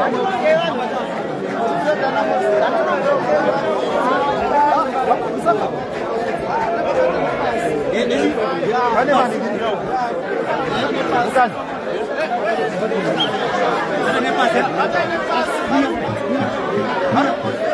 Ini, ini, Bukan. Bukan.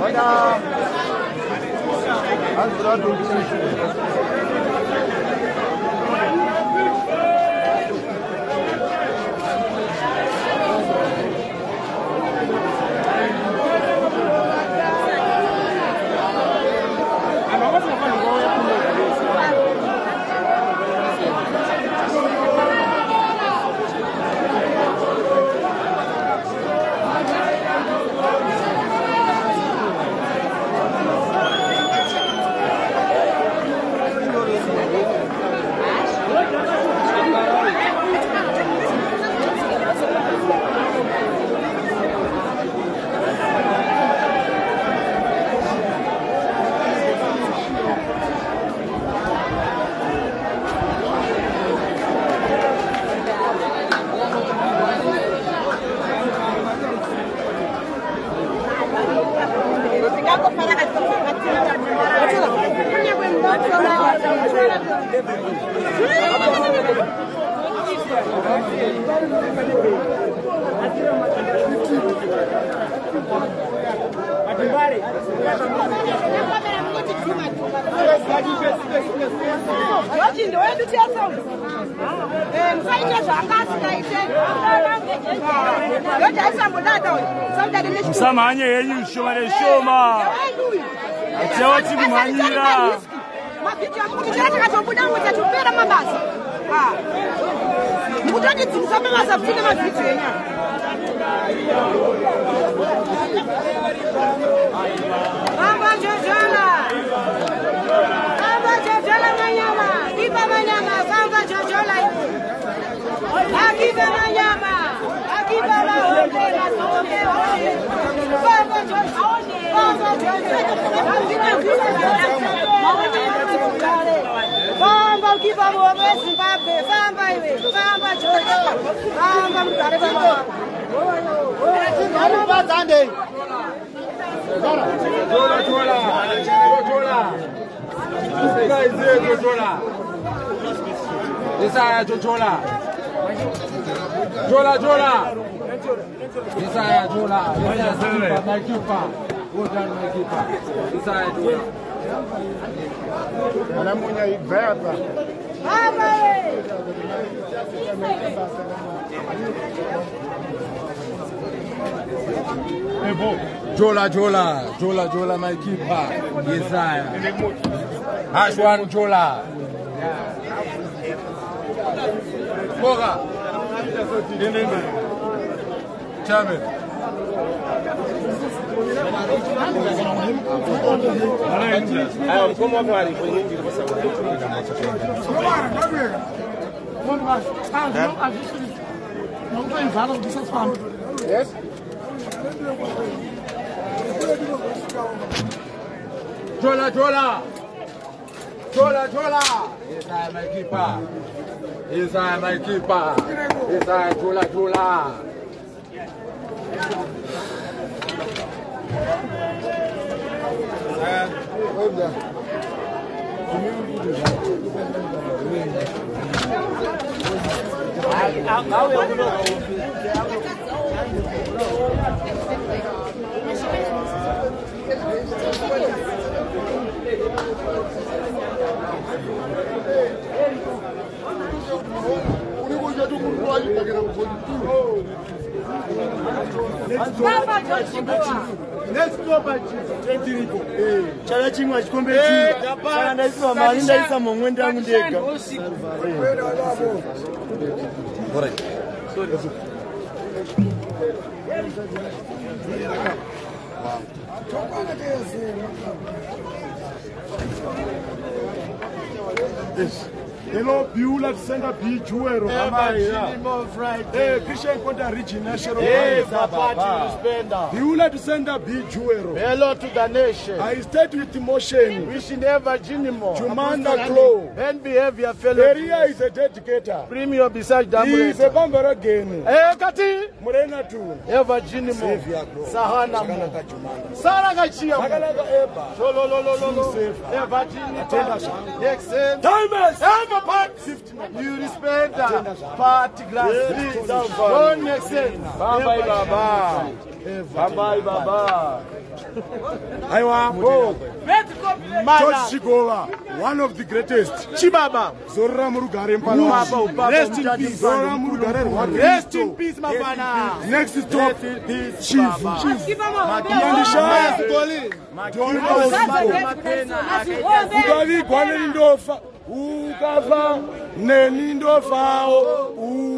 Hoi dan. Hans Brandt doet het niet. Eh, musamhanye yenyu shoma neshoma eh, atiyawa eh, tiri kumhanyira mavhidhiyoakuiatakatobuda mutatopera mabasa nekutoti ah. dzinisa mabasa futi nemavhidhiyo enyaya Vamba ukipa bomo Zimbabwe, vamba iwe, vamba Jojo, vamba mutare vamba. Vano bazande. Zara. Jola jola. Jola. Ukaize jola. Isaya jola. Jola jola. Isa ya Jola, Isa na kipa. Wote na kipa. Isa ya Jola. Anamunya ibeba. Baba wewe. Evo. Jola Jola, Jola Jola my keeper. Isaiah. Ashwan Jola. Bora. كامل Jola, Jola. Jola, Jola. Jola, Jola. uri kuja tokuruwaji pakena kuvoditulo chada chimwe hachikombe chiaa eh, ndaisiwa mari ndaisa mhomwe ndangu ndega Thank you. lelo biu la tisenda bi juero pisha inkonda regional biu la tisenda bi juero Hello to the nation. I state with emotion. We Wishing ever Jinimo. Jumanda Crow. And behave your fellow. Maria is a dedicator. Premium beside Damu. He is a bomber again. Hey, eh, Kati. Murena tu. Ever Jinimo. Sahana mo. Sara kachia mo. Nakalaka eba. Shololololo. Ever Jinimo. Time is. ndiyurispenda patiglasbambai baba aiwa oh. george chigova one of the greatest chibaba zorora murugare mpaaa murugare rwaristo next stop chivu davi gwane rindofa ukafa neni ndofawo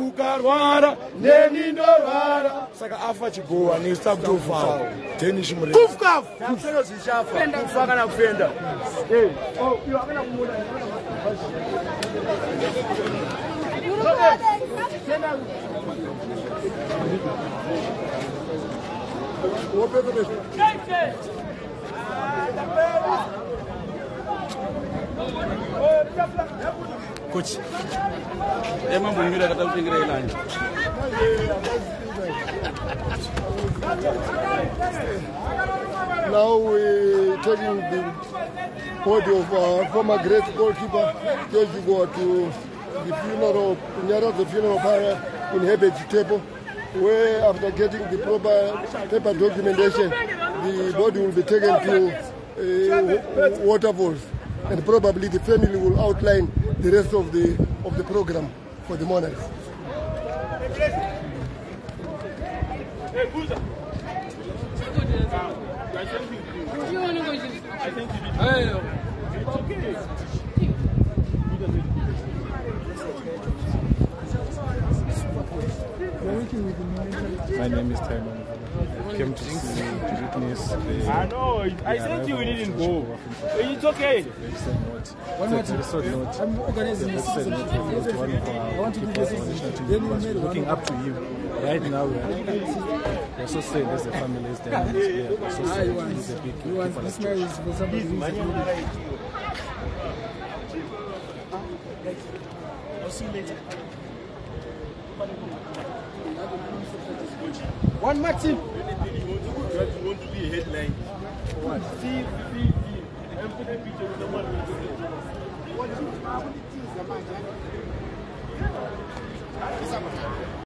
ukarwara neni ndorwara saka afa chigowa nesu takuti ufawo tenishimuufkafuaaafenda Okay. Coach, ema mbungile katawuthingire ilanje. Now we taking the body of our former great goalkeeper George Ugoa to the funeral, of the funeral pyre in Hebej Table, where after getting the proper paper documentation, the body will be taken to uh, waterfalls and probably the family will outline the rest of the, of the program for the monarchs. My name is Taiman. Came to see roughness. The, I know. I said you didn't go. It's okay. One more time. I'm organizing this. I want to do this. Looking up to you. Right now, we are so sad as a family the man is here. We're so sad as a big people. This man is for somebody who is I'll see you later. One more team that you want to be a headline. What? See, see, see. i a picture with someone who is doing it. What is it?